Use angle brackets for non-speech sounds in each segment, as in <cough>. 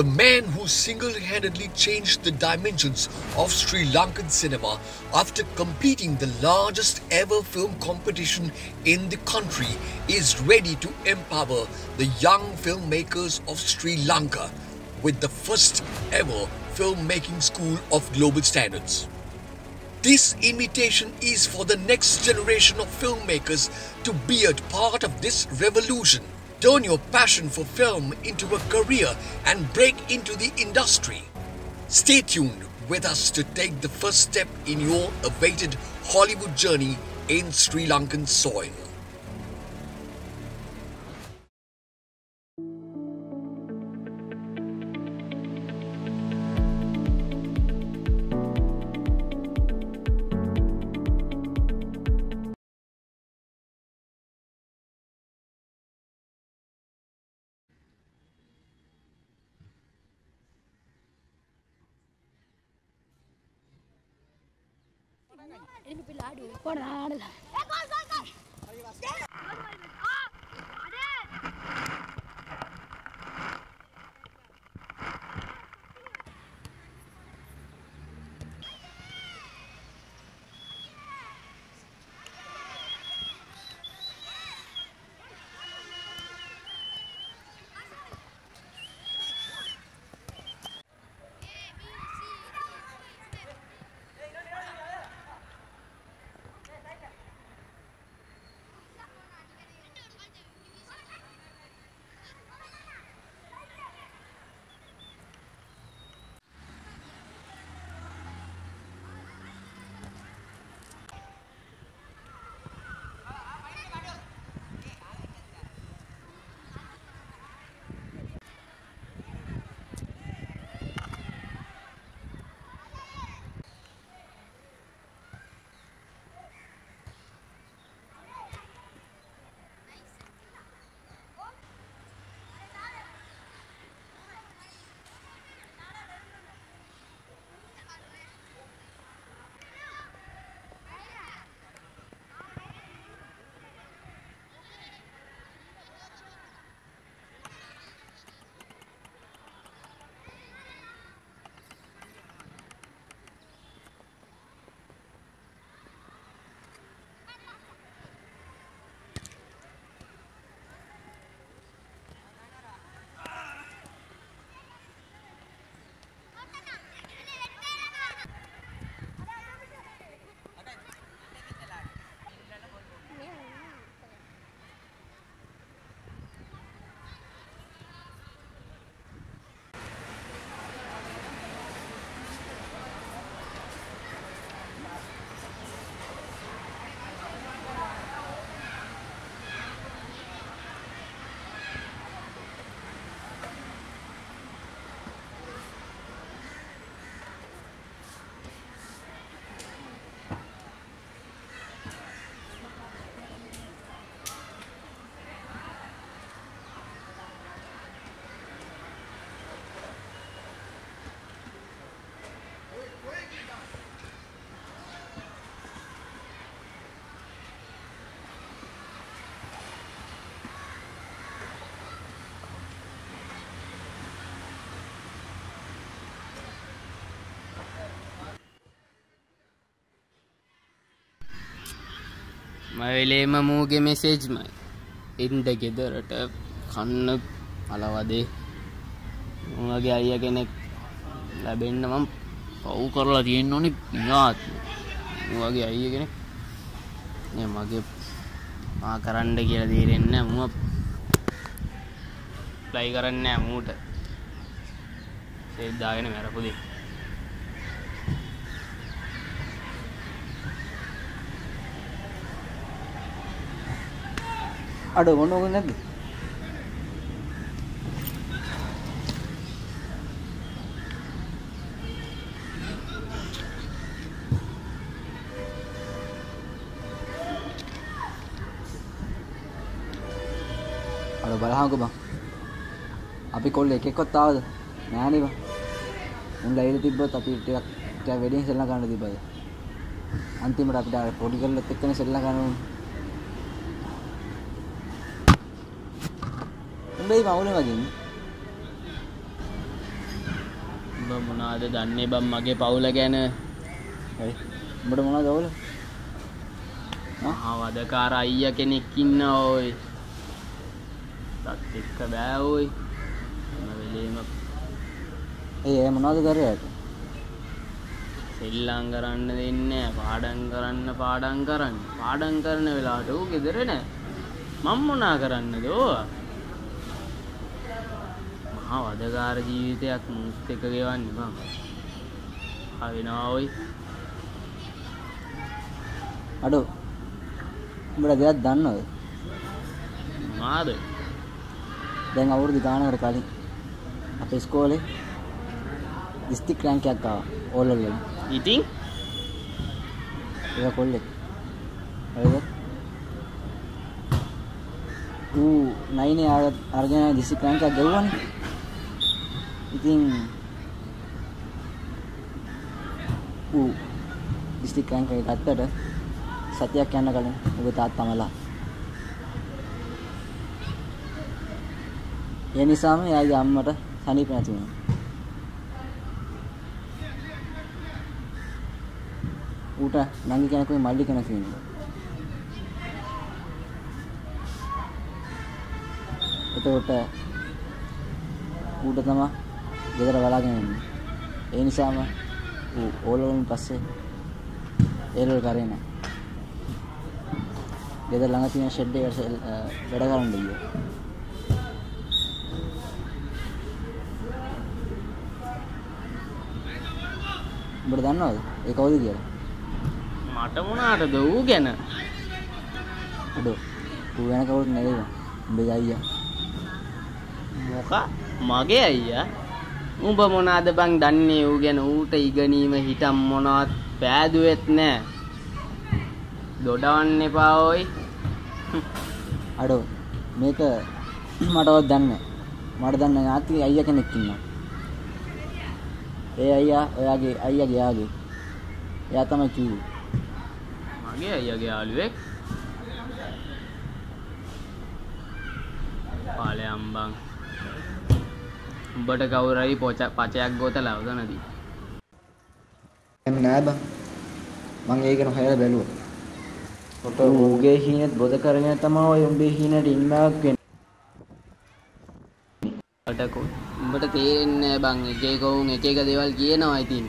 the man who single-handedly changed the dimensions of Sri Lankan cinema after completing the largest ever film competition in the country is ready to empower the young filmmakers of Sri Lanka with the first ever filmmaking school of global standards. This invitation is for the next generation of filmmakers to be a part of this revolution. Turn your passion for film into a career and break into the industry. Stay tuned with us to take the first step in your awaited Hollywood journey in Sri Lankan soil. એનું પેલા આડું પણ આડલા හැම වෙලේම මූගේ මෙසේජ්මයි. එන්ද ගෙදරට කන්න පලවදේ උගේ අය කෙනෙක් ලැබෙන්න මම් පව් කරලා තියෙන්න්න ඕනෙ පියාත්ම වගේ අය කෙනෙක්. මගේ මා කරන්න කියලා දේරෙන්න මුව ප්ලයි කරන්න ඇමූට සේද්දාගෙන වැරපුදේ අඩ මොන ඕක නැද්ද? අඩ බලහංකෝ බං. අපි කොල්ල එකෙක්වත් ආවද? නෑනේ බං. උන් ලයිල තිබ්බොත් අපි ටිකක් ටිකක් වැඩියෙන් සෙල්ලම් ගන්න තිබ්බද? අන්තිමට අපිට අර පොඩි කරලත් එක්කනේ සෙල්ලම් ගන්න ඕනේ. උඹේ මවුනේ වගේ උඹ මොනාද දන්නේ? බම් මගේ පවුල ගැන. උඹට ඕල මහා වදකාර අයිය කෙනෙක් ඉන්න ඕයි. තත් එක්ක බෑ ඕයි. වෙලේම ඒ මොනවද කරයට සෙල්ලම් කරන්න දෙන්නේ. පාඩම් කරන්න පාඩම් කරන්න. පාඩම් කරන වෙලාවට ඌ ගෙදර නෑ. මම මොනා කරන්නද ඕවා මහා වදකාර ජීවිතයක් මුත් එක ගෙවන්නේ බං හවිනවා ඔයි. අඩෝ. උඹට දෙයක් දන්නවද? මාද? දැන් අවුරුදු ගානකට කලින් අපේ ඉස්කෝලේ දිස්ත්‍රික් රැංකයක් ආවා. ඕලල් වලින්. ඉතින්? ඒක කොල්ලෙක් හරිද? ඌ නයිනේ අර්ජන දිස්ත්‍රික් රැංකයක් ගෙවුවානේ ඉතින් ඌ දිස්ත්‍රික් රැංක එක ගත්තට සතියක් යන කලින් ඔබ තාත්තා මලා ඒ නිසාම එයාගේ අම්මට සනීප නැති වුණා ඌට නංගි කෙනෙකුයි මල්ලි කෙනෙකු ඉන්නවා. එතකොට ඌට තමයි ගෙදර බලාගෙන ඉන්නේ. ඒ නිසාම ඌ ඕලවලින් පස්සේ ඒලවල කරේ නැහැ. ගෙදර ළඟ තියෙන ෂෙඩ් එකට වැඩ කරන්න ගියා. උඹට දන්නවද? ඒ කවුද කියලා? මට මොනාටද ඌ ගැන අඩෝ ඌ වෙන කවුරුත් බං. උඹේ අයියා. මොක මගේ අයියා උඹ මොනාද බං දන්නේ ඌ ගැන ඌට ඉගෙනීම හිටම් මොනවත් පෑදුවෙත් නෑ දොඩවන්න එපා ඕයි <laughs> අඩෝ මේක මටවත් දන්නේ. මට දන්න ඥාති අයියා කෙනෙක් ඉන්නවා. ඒ අයියා ඔයාගේ අයියාගේ යාගේ. එයා තමයි කිව්වේ. මගේ අයියගේ යාළුවෙක් පාලයම් බං උඹට කවුරයි පොච පචයක් ගෝතලා අවසනදී එහෙම නෑ බං. මං ඒක නොහයලා බැලුවා. ඔත ඌගේ හීනෙත් බොද කරගෙන තමයි ඔය උඹේ හීනට ඉන්නවක් වෙන්නේ. උඹට කො- උඹට තේරෙන්නේ නෑ බං එක එක උන් එක එක දේවල් කියනවා ඉතින්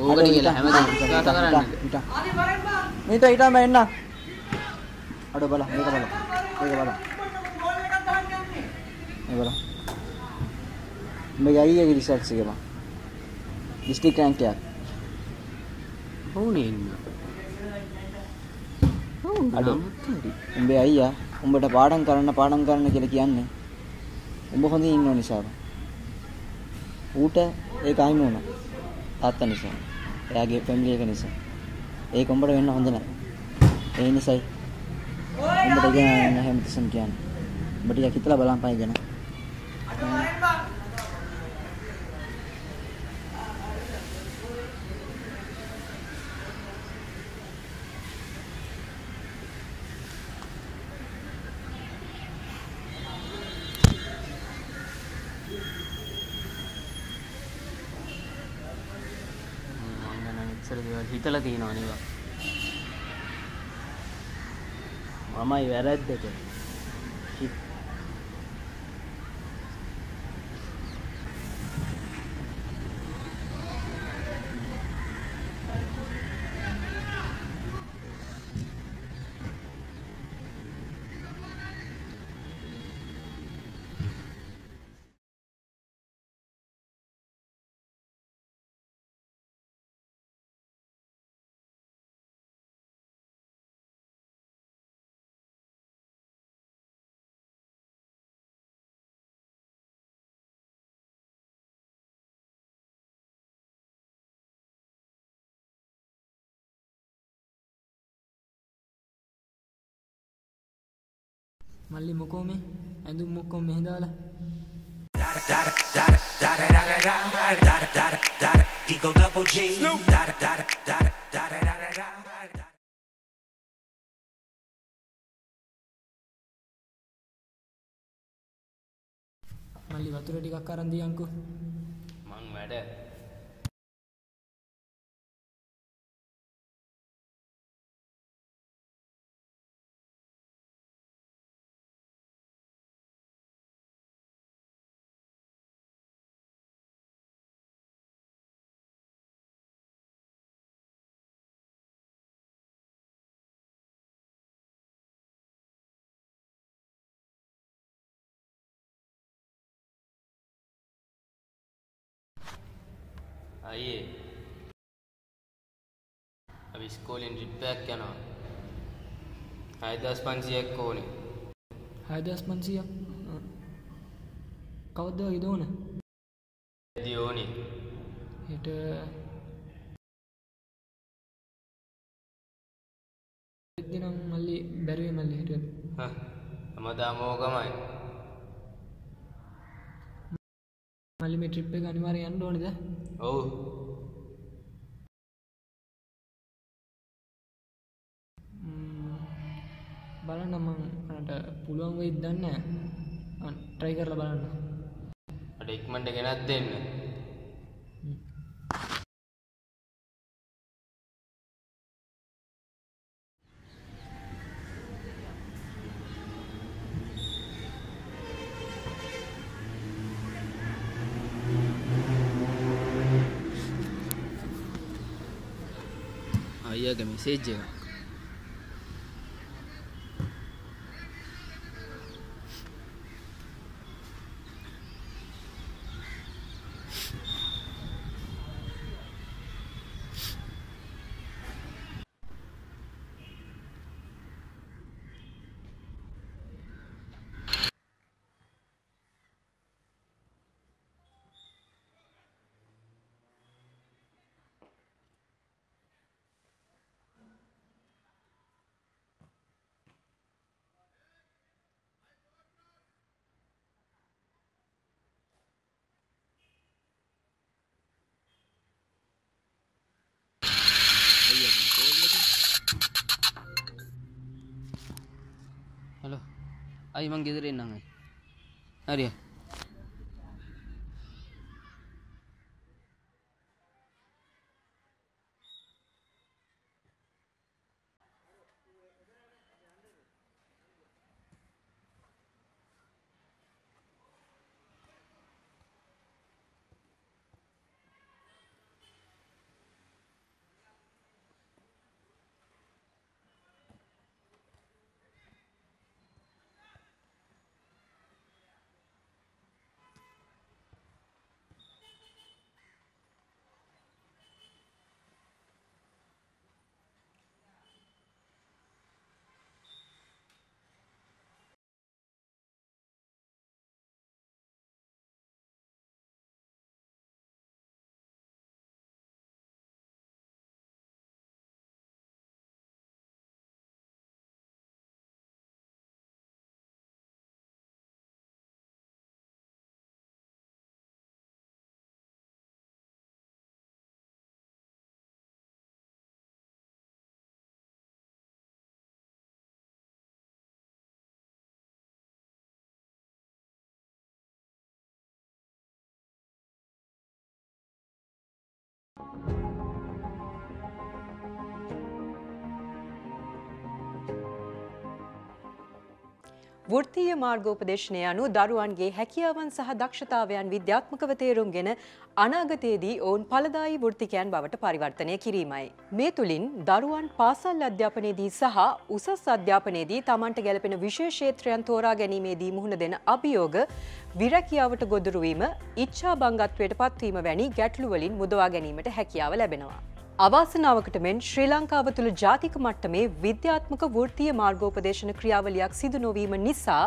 ඕකට කියලා හැමදේම කතා කරන්නේ මීට ඊටම එන්න. අඩෝ බලන්න මේක බලන්න. මේක බලන්න. මේ බලන්න. මේ අයියාගේ රිසර්ච් එක බං. ඩිස්ට්‍රික්ට් රැන්ක් එකක්. ඕනේ ඉන්න අඩෝ. උඹේ අයියා උඹට පාඩම් කරන්න පාඩම් කරන්න කියලා කියන්නේ උඹ හොඳින් ඉන්න නිසා. ඌට ඒක අහිමි වුණා. තාත්තා නිසා. එයාගේ ෆැමිලි එක නිසා. ඒක උඹට වෙන්න හොඳ නැහැ. ඒ නිසායි උඹට ගන්න හැමතිස්සෙම කියන්නේ. උඹ ටිකක් හිතලා බලන්න පයි ගැන. මං ගැන ඉස්සර දේවල් හිතලා තියෙනවා නේද? මමයි වැරද්දට. හිත- මල්ලි මොකෝ මේ ඇඳුම් මොක්කොම මෙහෙ දාලා මල්ලි වතුර ටිකක් අරන් දියන්කෝ. මං වැඩ. අයියේ. අපි ස්කෝලෙන් රිප්පයක් යනවා. හයදස් පන්සියක් ඕනේ. හයදස් පන්සියක්? කවද්ද ඉදෝන ඇති ඕනේ. හෙට එදනම් මල්ලි බැරුවේ මල්ලි හිට හමදා මෝකමයි මල්ලි මේ ට්‍රිප් එක අනිවාර්ය යන්න ඕනේද? ඔවු. බලන්න මං අනට පුළුවන් වෙයි දන්න ට්‍රයි කරලා බලන්න. අට ඉක්මට ගෙනත් දෙන්න අයියාගේ මෙසේජ් එක අයි මං ගෙදර එන්නඟයි හරිය වෘත්තීය මාර්ගෝපදේශනය අනුව දරුවන්ගේ හැකියාවන් සහ දක්ෂතාවයන් විද්‍යාත්මකව තේරුම්ගෙන අනාගතයේදී ඔවුන් ඵලදායී වෘත්තිකයන් බවට පරිවර්තනය කිරීමයි. මේ තුළින් දරුවන් පාසල් අධ්‍යාපනයේදී සහ උසස් අධ්‍යාපනයේදී තමන්ට ගැලපෙන විශේෂ ක්ෂේත්‍රයන් තෝරා ගැනීමේදී මුහුණ දෙන අභියෝග විරැකියාවට ගොදුරු වීම, ඉච්ඡා බංගත්වයට පත්වීම වැනි ගැටලු වලින් මුදවා ගැනීමට හැකියාව ලැබෙනවා. අවාසනාවකට මෙන් ශ්‍රී ලංකාව තුළ ජාතික මට්ටමේ විද්‍යාත්මක වෘත්තීය මාර්ගෝපදේශන ක්‍රියාවලියක් සිදු නොවීම නිසා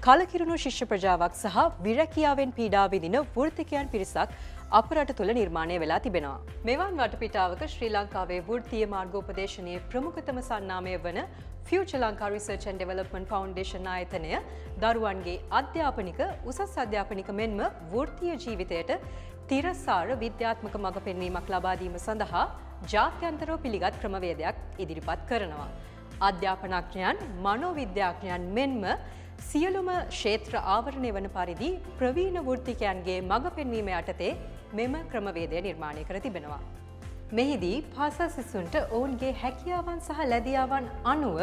කලකිරුණු ශිෂ්‍ය ප්‍රජාවක් සහ විරැකියාවෙන් පීඩා විඳින වෘත්තිකයන් පිරිසක් අප රට තුළ නිර්මාණය වෙලා තිබෙනවා. මෙවන් වටපිටාවක ශ්‍රී ලංකාවේ වෘත්තීය මාර්ගෝපදේශනයේ ප්‍රමුඛතම සන්නාමය වන future Lanka research and development foundation ආයතනය දරුවන්ගේ අධ්‍යාපනික උසස් අධ්‍යාපනික මෙන්ම වෘත්තීය ජීවිතයට තිරසාර විද්‍යාත්මක මඟ පෙන්වීමක් ලබා දීම සඳහා ජාත්‍යන්තරව පිළිගත් ක්‍රමවේදයක් ඉදිරිපත් කරනවා. අධ්‍යාපනඥයන් මනෝවිද්‍යාඥයන් මෙන්ම සියලුම ක්ෂේත්‍ර ආවරණය වන පරිදි ප්‍රවීණ වෘත්තිකයන්ගේ මඟ පෙන්වීම යටතේ මෙම ක්‍රමවේදය නිර්මාණය කර තිබෙනවා. මෙහිදී පාසල් සිසුන්ට ඔවුන්ගේ හැකියාවන් සහ ලැදියාවන් අනුව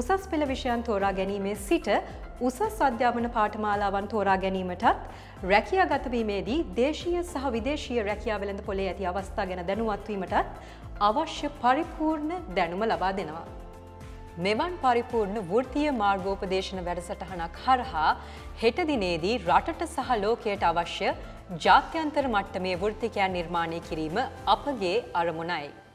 උසස් පෙළ විෂයන් තෝරා ගැනීමේ සිට උසස් අධ්‍යාපන පාඨමාලාවන් තෝරා ගැනීමටත් රැකියා ගතවීමේදී දේශීය සහ විදේශීය රැකියා වෙළඳ පොලේ ඇති අවස්ථා ගැන දැනුවත් වීමටත් අවශ්‍ය පරිපූර්ණ දැනුම ලබා දෙනවා. මෙවන් පරිපූර්ණ වෘත්තීය මාර්ගෝපදේශන වැඩසටහනක් හරහා හෙට දිනේදී රටට සහ ලෝකයට අවශ්‍ය ජාත්‍යන්තර මට්ටමේ වෘත්තිකයන් නිර්මාණය කිරීම අපගේ අරමුණයි.